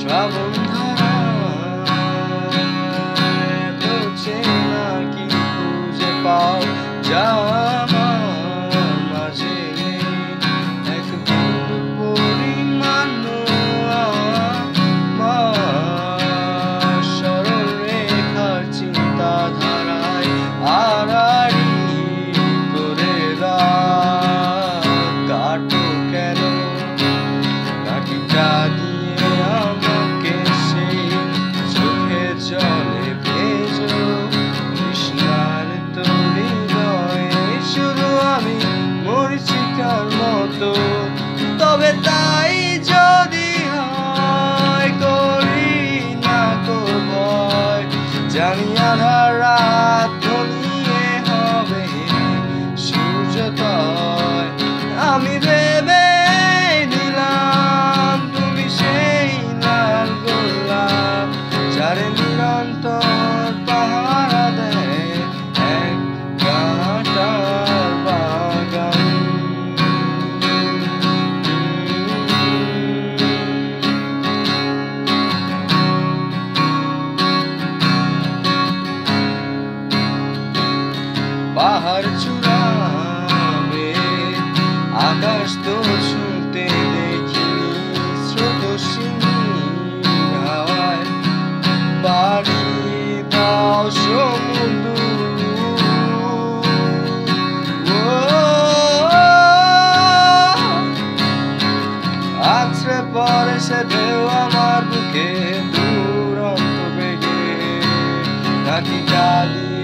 Traveling high, no chain, I keep moving. তাই যদি হয় না জানি আধার তো শুনতে দেখিনি স্রোতস্বিনী হাওয়ায় বাড়ি দাও সমুদ্র আছড়ে পরে সে ঢেউ আমার বেগে নাকি গালি